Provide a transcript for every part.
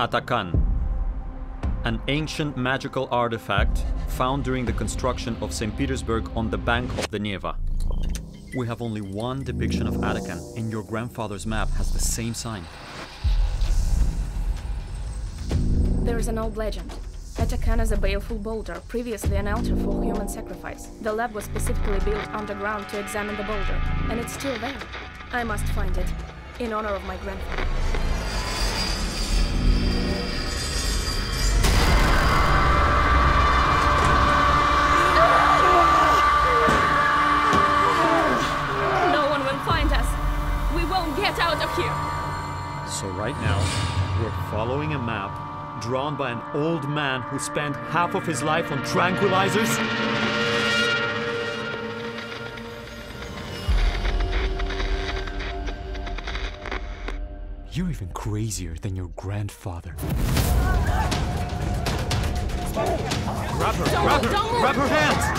Atakan, an ancient magical artifact found during the construction of St. Petersburg on the bank of the Neva. We have only one depiction of Atakan, and your grandfather's map has the same sign. There is an old legend. Atakan is a baleful boulder, previously an altar for human sacrifice. The lab was specifically built underground to examine the boulder, and it's still there. I must find it, in honor of my grandfather. Here. So, right now, we're following a map drawn by an old man who spent half of his life on tranquilizers? You're even crazier than your grandfather. Grab her! Grab her! Grab her hands!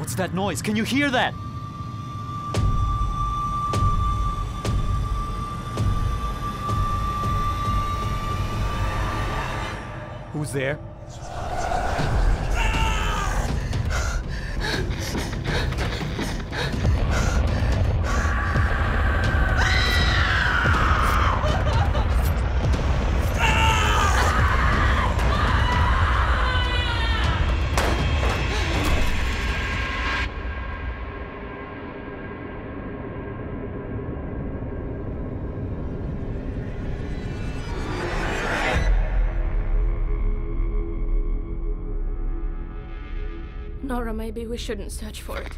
What's that noise? Can you hear that? Who's there? Nora, maybe we shouldn't search for it.